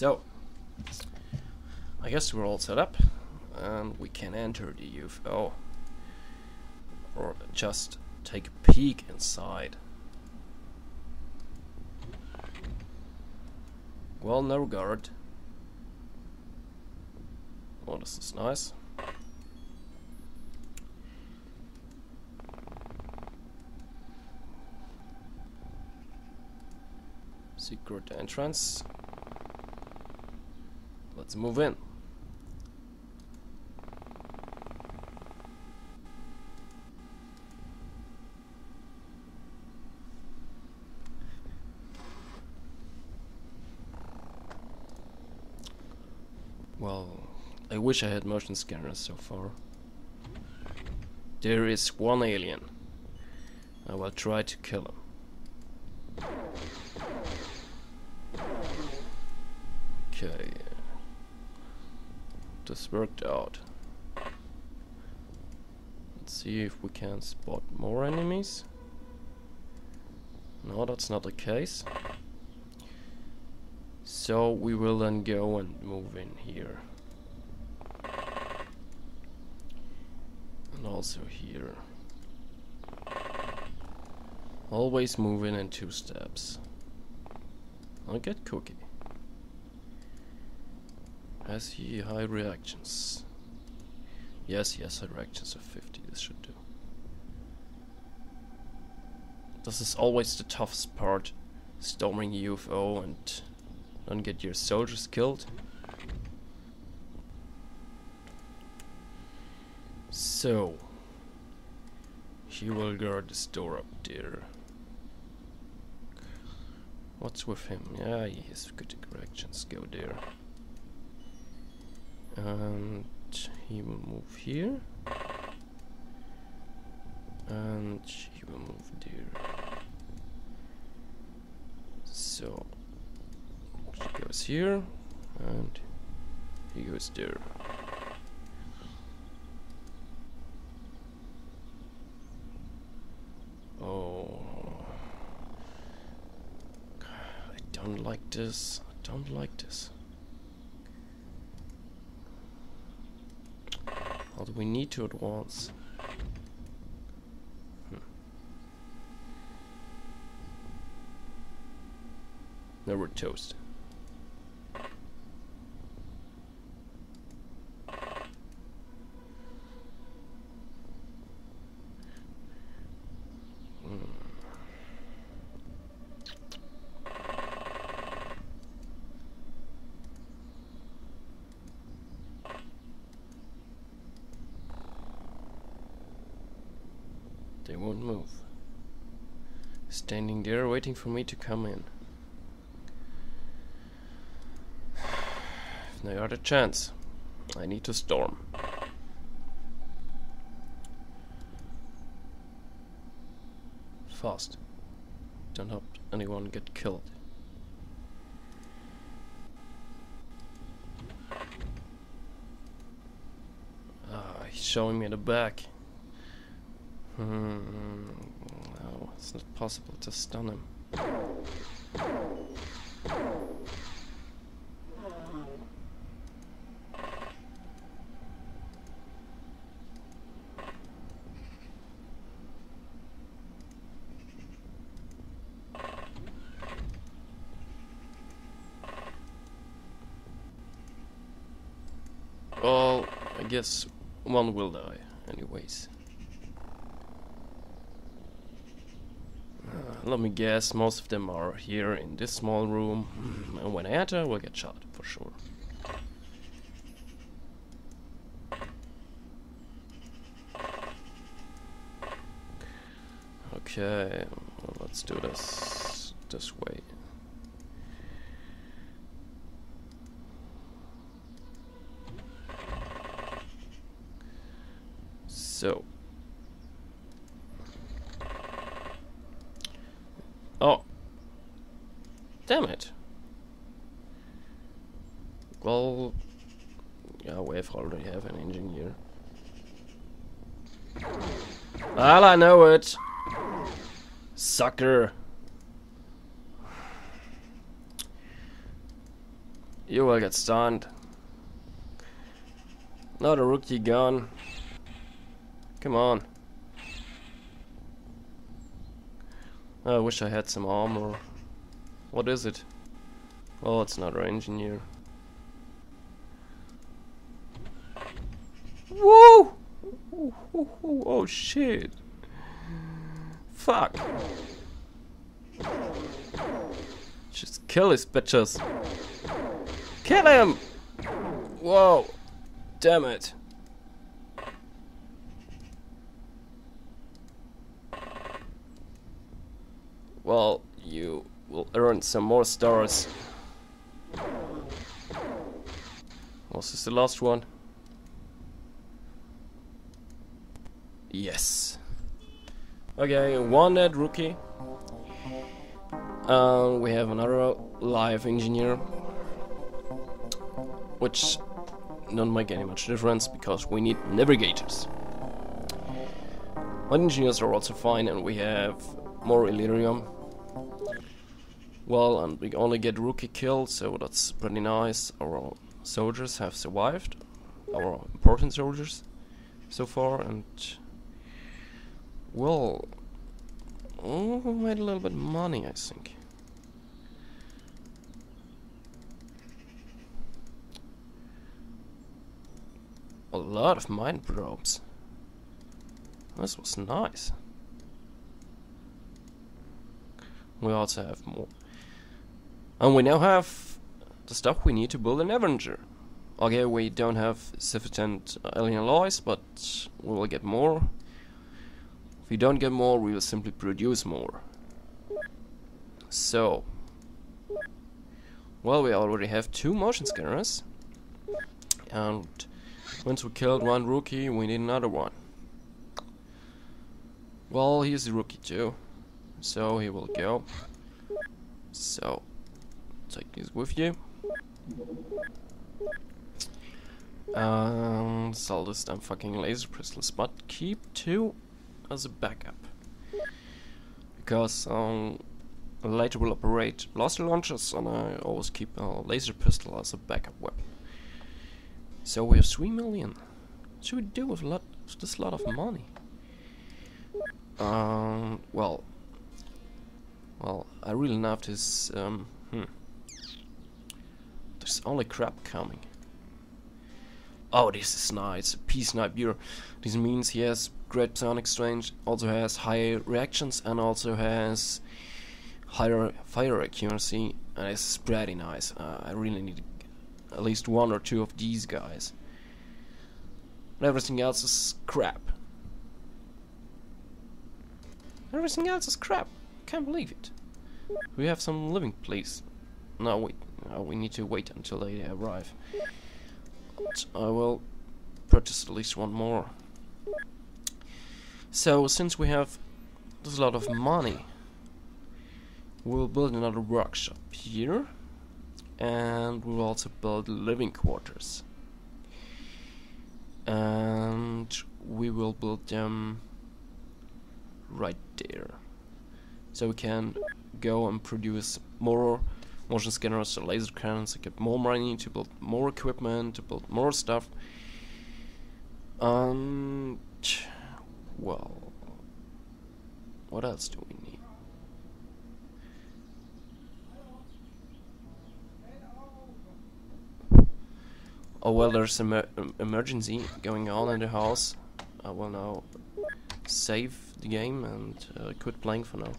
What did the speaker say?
So, I guess we're all set up and we can enter the UFO or just take a peek inside. Well, no guard. Oh, this is nice. Secret entrance. Let's move in. Well, I wish I had motion scanners so far. There is one alien. I will try to kill him. Okay. This worked out. Let's see if we can spot more enemies. No, that's not the case. So we will then go and move in here. And also here. Always move in in two steps. I'll get cookie. Has he high reactions? Yes, yes, high reactions of 50, this should do. This is always the toughest part, storming UFO and don't get your soldiers killed. So, he will guard this door up there. What's with him? Yeah, he has good reactions. Go there. And he will move here. And he will move there. So, he goes here. And he goes there. Oh. I don't like this. I don't like this. Do we need to advance? Hmm. Now we're toast. They won't move. Standing there waiting for me to come in. No other chance. I need to storm. Fast. Don't hope anyone get killed. Ah, he's showing me the back. Hmm. No, it's not possible to stun him. Well, I guess one will die, anyways. Uh, let me guess, most of them are here in this small room. Mm, and when I enter, we'll get shot, for sure. Okay, well, let's do this this way. So. Oh. Damn it. Well, yeah, we have already have an engineer. Well, I know it. Sucker. You will get stunned. Not a rookie gun. Come on. Oh, I wish I had some armor. What is it? Oh, it's not our engineer. Woo! Oh shit. Fuck. Just kill his bitches. Kill him! Whoa. Damn it. Well, earn some more stars. Was this the last one? Yes. Okay, one dead rookie. Uh, we have another live engineer. Which don't make any much difference because we need navigators. But engineers are also fine and we have more Elerium. Well, and we only get rookie killed so that's pretty nice. Our soldiers have survived, our important soldiers, so far, and well, oh, we made a little bit money, I think. A lot of mind probes. This was nice. We also have more. And we now have the stuff we need to build an Avenger. Okay, we don't have sufficient alien alloys, but we will get more. If we don't get more, we will simply produce more. So, well, we already have two motion scanners. And once we killed one rookie, we need another one. Well, he's a rookie too. So he will go. So, take these with you. Um, sell this damn fucking laser pistols, but keep two as a backup. Because um, later we'll operate blaster launchers, and I always keep a laser pistol as a backup weapon. So we have three million. What should we do with, a lot, with this lot of money? Um, well, well, I really love this, um, hmm. There's only crap coming. Oh, this is nice. Peace Bureau. This means he has great psionic strength, also has high reactions, and also has higher fire accuracy. And it's pretty nice. Uh, I really need at least one or two of these guys. Everything else is crap. Everything else is crap. Can't believe it. We have some living, please. No, wait. No, we need to wait until they arrive. But I will purchase at least one more. So, since we have a lot of money, we'll build another workshop here. And we'll also build living quarters. And we will build them right there. So we can go and produce more motion scanners or laser cannons to get more money, to build more equipment, to build more stuff. And, well, what else do we need? Oh well, there's an emer emergency going on in the house. I will now save the game and uh, quit playing for now.